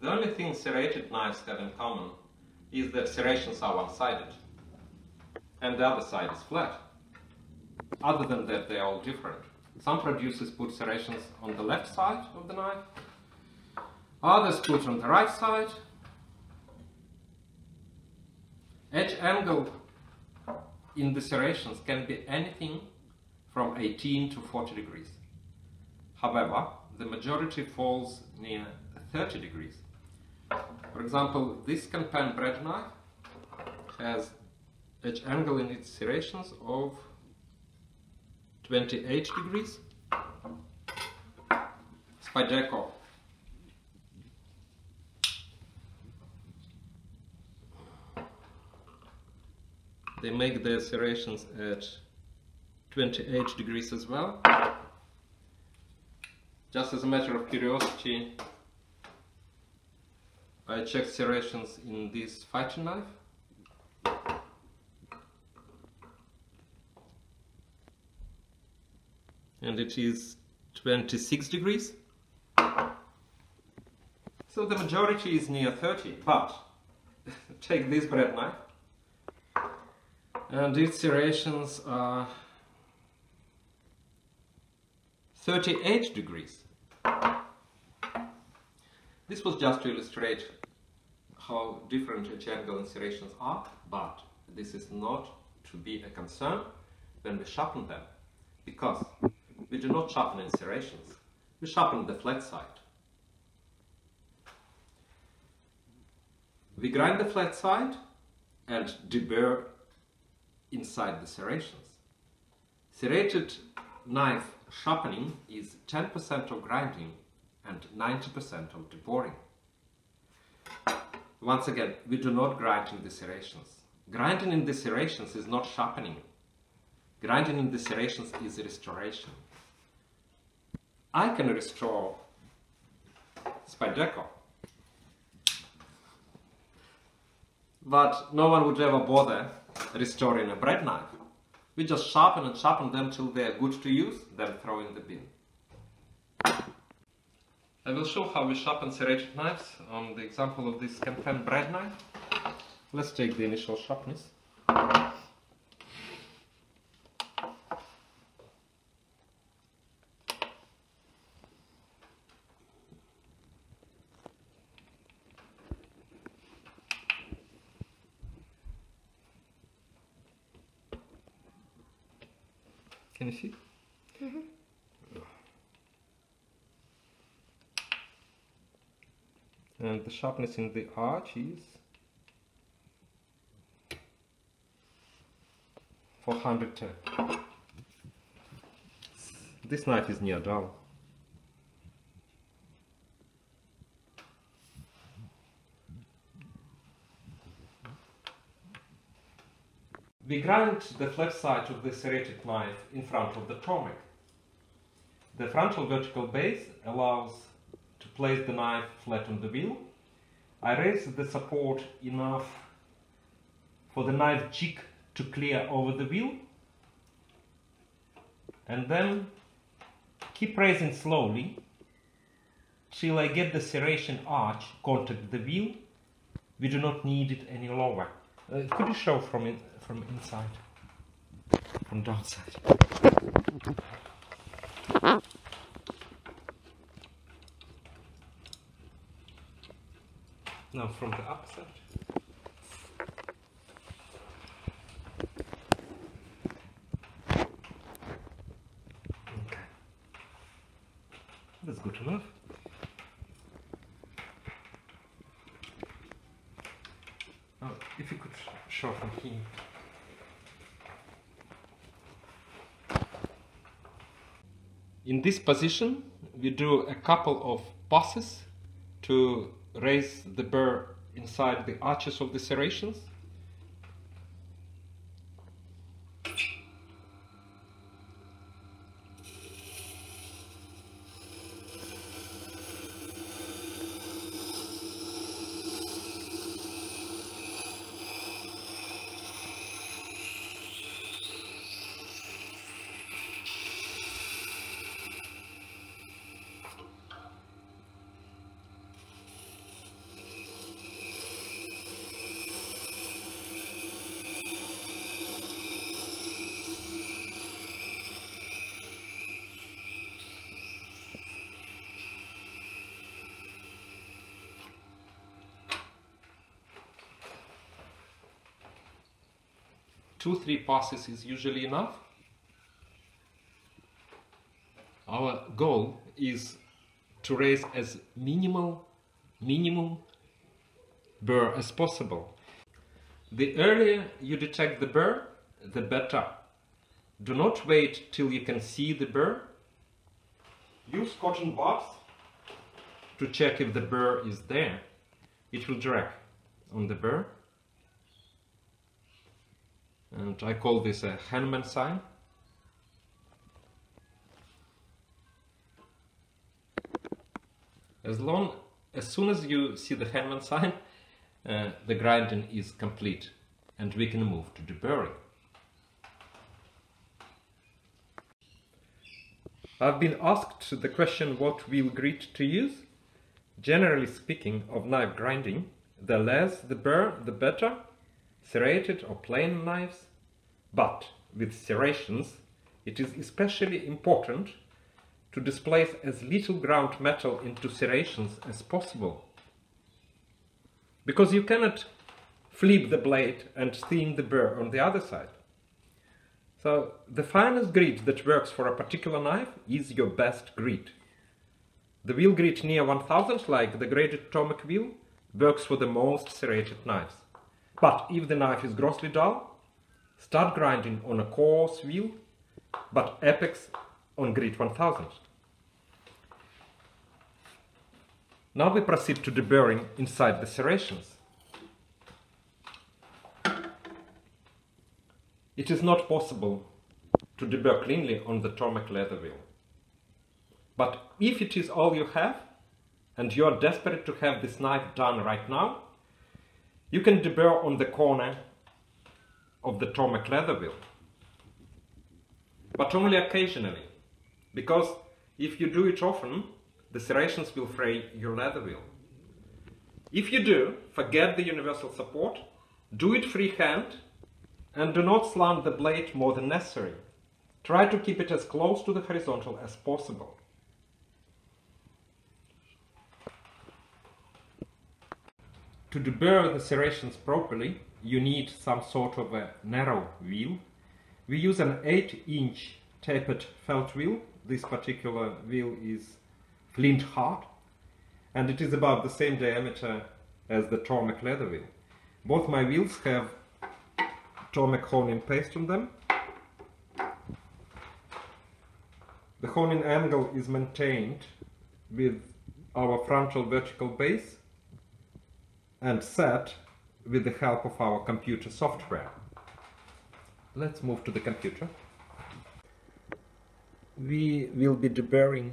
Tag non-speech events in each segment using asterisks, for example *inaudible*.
The only thing serrated knives have in common is that serrations are one-sided and the other side is flat. Other than that, they are all different. Some producers put serrations on the left side of the knife, others put on the right side. Edge angle in the serrations can be anything from 18 to 40 degrees. However, the majority falls near 30 degrees. For example, this Kanpan bread knife has edge angle in its serrations of 28 degrees. Spyderco they make their serrations at 28 degrees as well. Just as a matter of curiosity, I check serrations in this fighting knife. And it is 26 degrees. So the majority is near 30, but *laughs* take this bread knife and its serrations are 38 degrees. This was just to illustrate how different edge angle serrations are, but this is not to be a concern when we sharpen them, because we do not sharpen serrations, we sharpen the flat side. We grind the flat side and deburr inside the serrations. Serrated knife sharpening is 10% of grinding and 90% of deburring. Once again, we do not grind in the serrations. Grinding in the serrations is not sharpening. Grinding in the serrations is restoration. I can restore Spyderco, but no one would ever bother restoring a bread knife. We just sharpen and sharpen them till they are good to use, then throw in the bin. I will show how we sharpen serrated knives on the example of this Kanpan bread knife. Let's take the initial sharpness. Can you see? Mm -hmm. And the sharpness in the arch is 410. This knife is near dull. We grind the flat side of the serrated knife in front of the Tormek. The frontal vertical base allows place the knife flat on the wheel. I raise the support enough for the knife jig to clear over the wheel and then keep raising slowly till I get the serration arch contact the wheel. We do not need it any lower. Uh, could you show from it? from inside, from downside. Now from the upside. Okay. That's good enough. Oh, if you could from here. In this position, we do a couple of passes to raise the burr inside the arches of the serrations. Two, three passes is usually enough. Our goal is to raise as minimal, minimum burr as possible. The earlier you detect the burr, the better. Do not wait till you can see the burr. Use cotton buds to check if the burr is there. It will drag on the burr. And I call this a Henneman sign. As long as soon as you see the Henneman sign, uh, the grinding is complete and we can move to deburring. I've been asked the question what wheel grit to use. Generally speaking of knife grinding, the less the burr the better, serrated or plain knives, but with serrations it is especially important to displace as little ground metal into serrations as possible. Because you cannot flip the blade and thin the burr on the other side. So the finest grit that works for a particular knife is your best grit. The wheel grit near 1000, like the graded Tormek wheel, works for the most serrated knives. But if the knife is grossly dull, start grinding on a coarse wheel, but apex on grit 1000. Now we proceed to deburring inside the serrations. It is not possible to deburr cleanly on the Tormek leather wheel. But if it is all you have, and you are desperate to have this knife done right now, you can deburr on the corner of the leather wheel. But only occasionally, because if you do it often, the serrations will fray your leather wheel. If you do, forget the universal support, do it freehand and do not slant the blade more than necessary. Try to keep it as close to the horizontal as possible. To deburr the serrations properly, you need some sort of a narrow wheel. We use an 8-inch tapered felt wheel. This particular wheel is flint hard and it is about the same diameter as the Tormek leather wheel. Both my wheels have Tormek honing paste on them. The honing angle is maintained with our frontal vertical base and set with the help of our computer software. Let's move to the computer. We will be deburring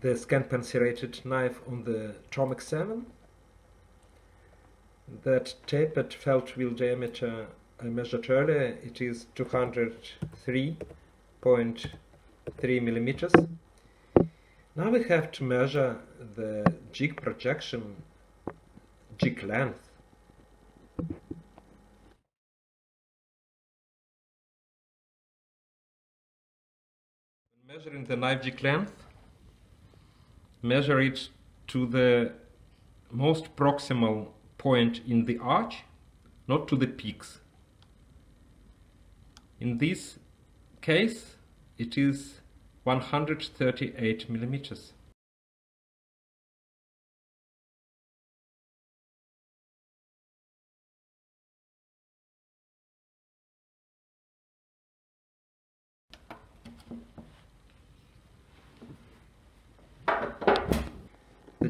the scan serrated knife on the Tormek 7. That tapered felt wheel diameter I measured earlier, it is 203.3 millimeters. Now we have to measure the jig projection, jig length. Measuring the knife jig length, measure it to the most proximal point in the arch, not to the peaks. In this case, it is 138 millimeters.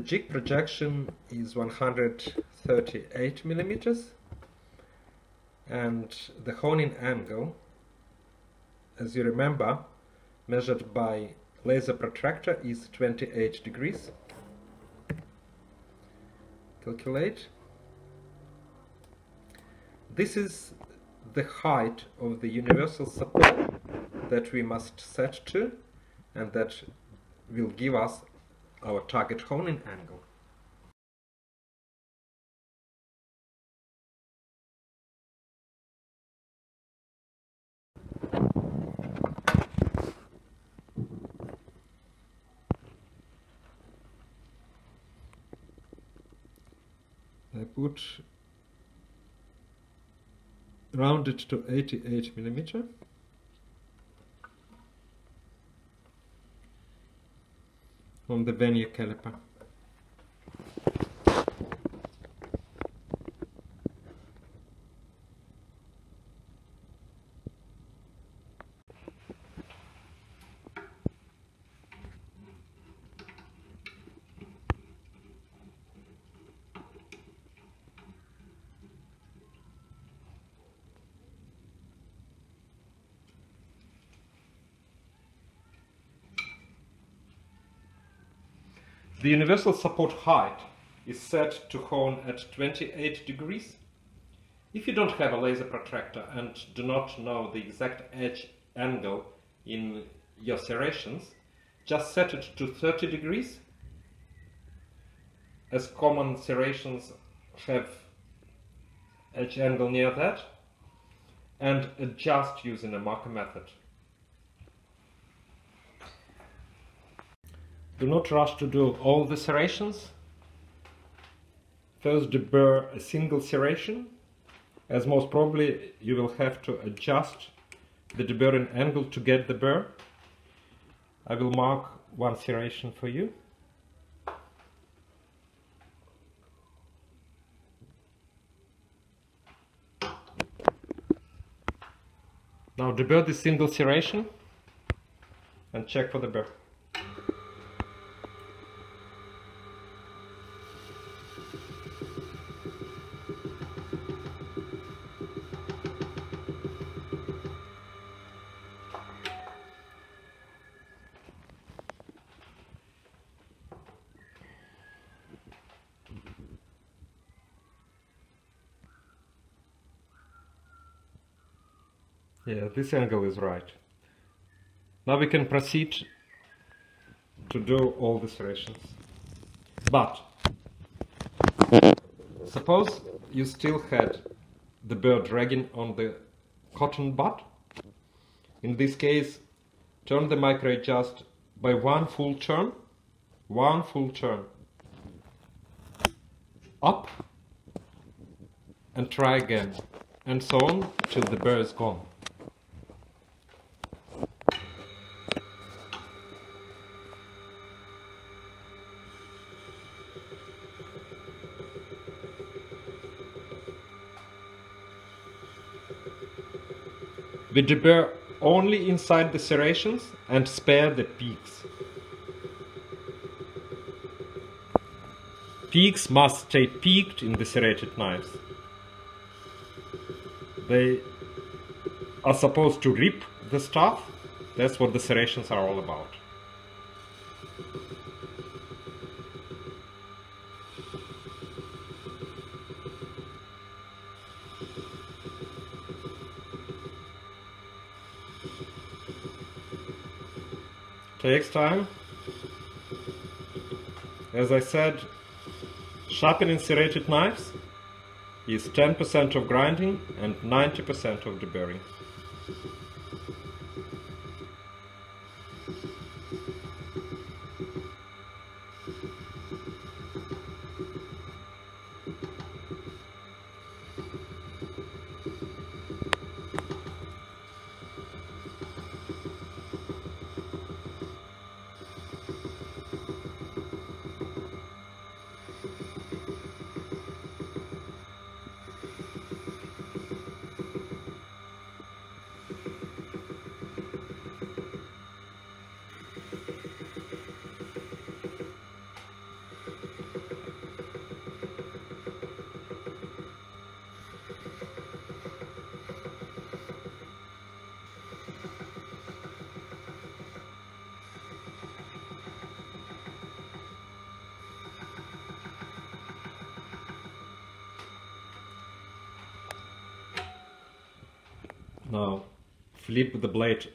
Jig projection is 138 millimeters and the honing angle as you remember measured by laser protractor is 28 degrees. Calculate. This is the height of the universal support that we must set to and that will give us our target honing angle. I put round it to 88 millimeter. On the vernier caliper. The universal support height is set to hone at 28 degrees. If you don't have a laser protractor and do not know the exact edge angle in your serrations, just set it to 30 degrees as common serrations have edge angle near that and adjust using a marker method. Do not rush to do all the serrations. First deburr a single serration, as most probably you will have to adjust the deburring angle to get the burr. I will mark one serration for you. Now deburr the single serration and check for the burr. Yeah, this angle is right. Now we can proceed to do all the serrations. But suppose you still had the bird dragging on the cotton bud. In this case, turn the micro adjust by one full turn, one full turn up and try again and so on till the bird is gone. We deburr only inside the serrations and spare the peaks. Peaks must stay peaked in the serrated knives. They are supposed to rip the stuff. That's what the serrations are all about. Takes time. As I said, sharpening serrated knives is 10% of grinding and 90% of deburring. Now flip the blade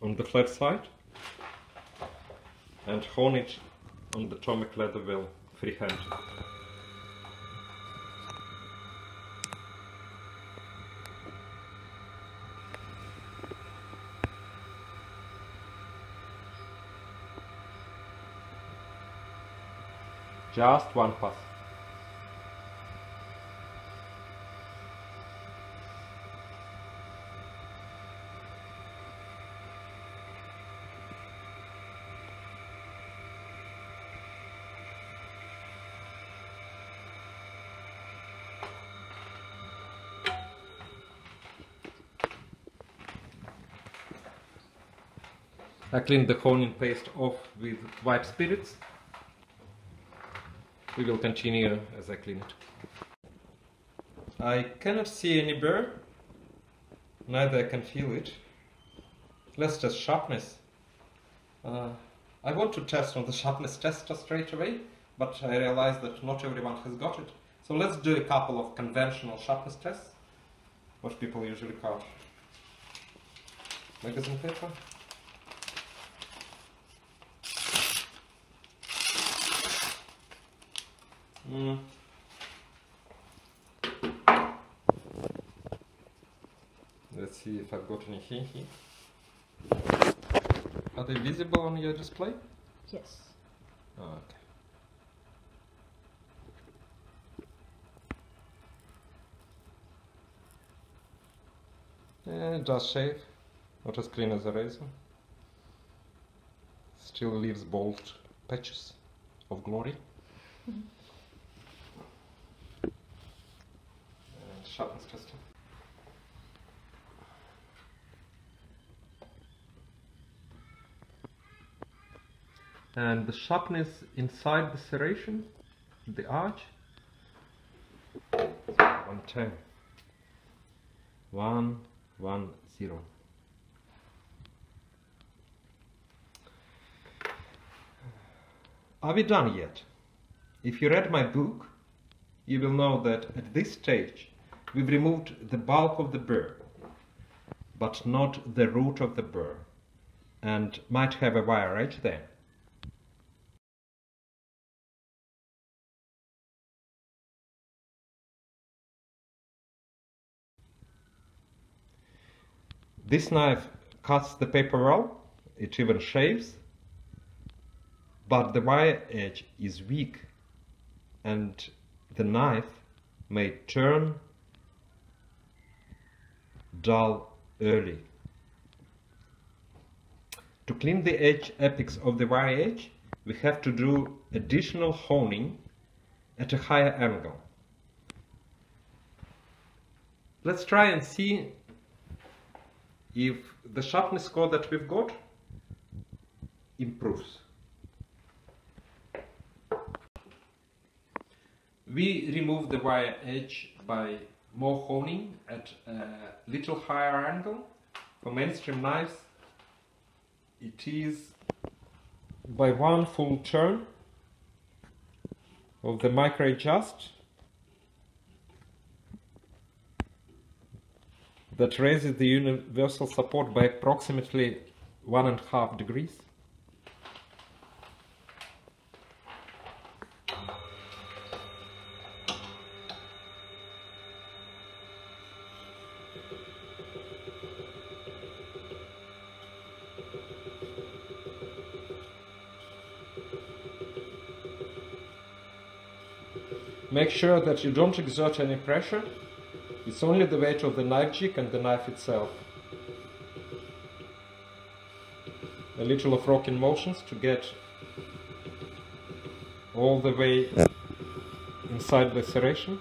on the flat side and hone it on the Tormek leather wheel freehand. Just one pass. I cleaned the honing paste off with white spirits. We will continue as I clean it. I cannot see any burr, neither I can feel it. Let's test sharpness. Uh, I want to test on the sharpness tester straight away, but I realize that not everyone has got it. So let's do a couple of conventional sharpness tests, what people usually call magazine paper. Mm. Let's see if I've got any here. Are they visible on your display? Yes. Oh, okay. Yeah, it does shave, not as clean as a razor. Still leaves bold patches of glory. And sharpness And the sharpness inside the serration, the arch, 110. 110. Are we done yet? If you read my book, you will know that at this stage we've removed the bulk of the burr, but not the root of the burr, and might have a wire edge there. This knife cuts the paper well, it even shaves, but the wire edge is weak and the knife may turn dull early. To clean the edge apex of the wire edge, we have to do additional honing at a higher angle. Let's try and see if the sharpness score that we've got improves. We remove the wire edge by more honing at a little higher angle. For mainstream knives, it is by one full turn of the micro adjust that raises the universal support by approximately one and a half degrees. Make sure that you don't exert any pressure it's only the weight of the knife jig and the knife itself. A little of rocking motions to get all the way inside the serration.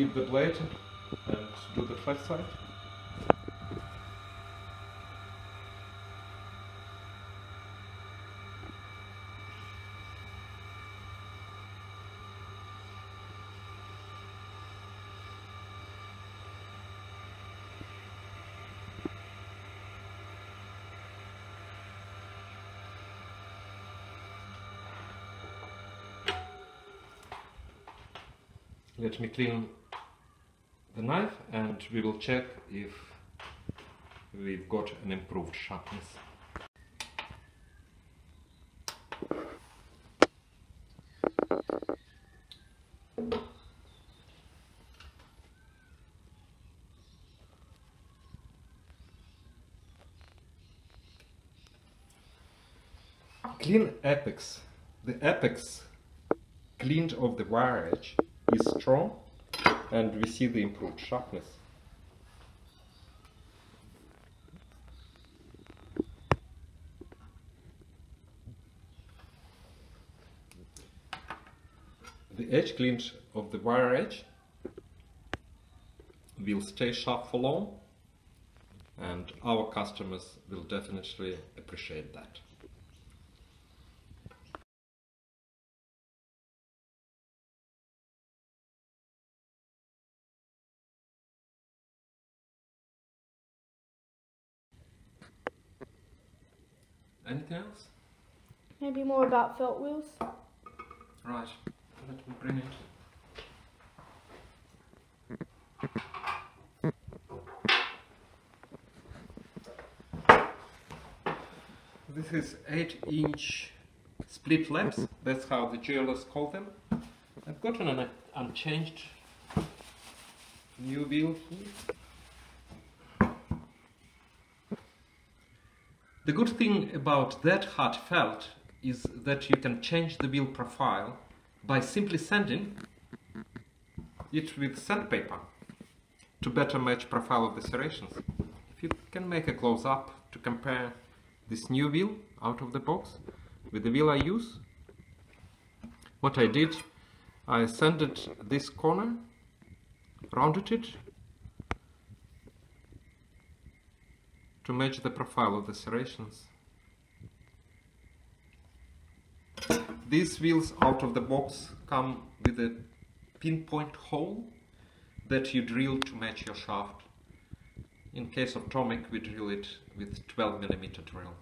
Leave the blade and do the flat side. Let me clean knife and we will check if we've got an improved sharpness. Clean apex. The apex cleaned of the wire edge is strong and we see the improved sharpness. The edge cleaned of the wire edge will stay sharp for long and our customers will definitely appreciate that. Anything else? Maybe more about felt wheels. Right, let me bring it. This is 8 inch split lamps, that's how the jewelers call them. I've got an unchanged new wheel here. The good thing about that hard felt is that you can change the wheel profile by simply sanding it with sandpaper to better match profile of the serrations. If you can make a close-up to compare this new wheel out of the box with the wheel I use, what I did, I sanded this corner, rounded it to match the profile of the serrations. These wheels out of the box come with a pinpoint hole that you drill to match your shaft. In case of Tormek we drill it with 12 millimeter drill.